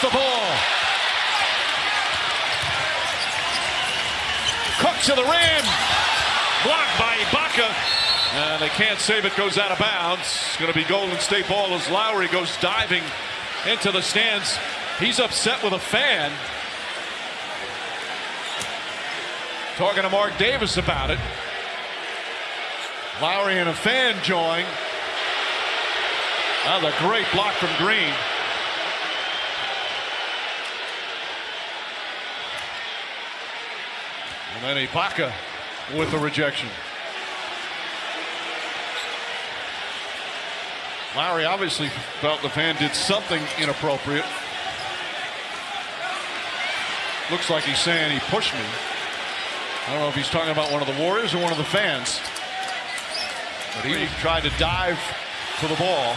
the ball. Cook to the rim. Blocked by Ibaka. And they can't save it. Goes out of bounds. It's going to be Golden State ball as Lowry goes diving into the stands. He's upset with a fan. Talking to Marc Davis about it. Lowry and a fan join. Another great block from Green. And then Ibaka with the rejection. Lowry obviously felt the fan did something inappropriate. Looks like he's saying he pushed me. I don't know if he's talking about one of the Warriors or one of the fans. But he tried to dive for the ball,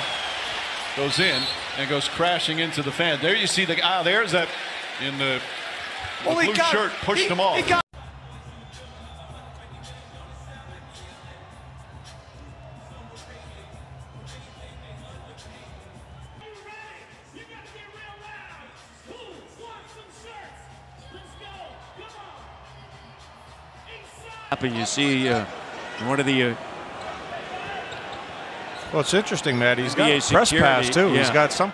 goes in, and goes crashing into the fan. There you see the ah, there's that in the, Well, blue got- shirt pushed he- him off. And you see uh, one of the uh, Well, it's interesting, Matt. He's got press security, pass too. He's got some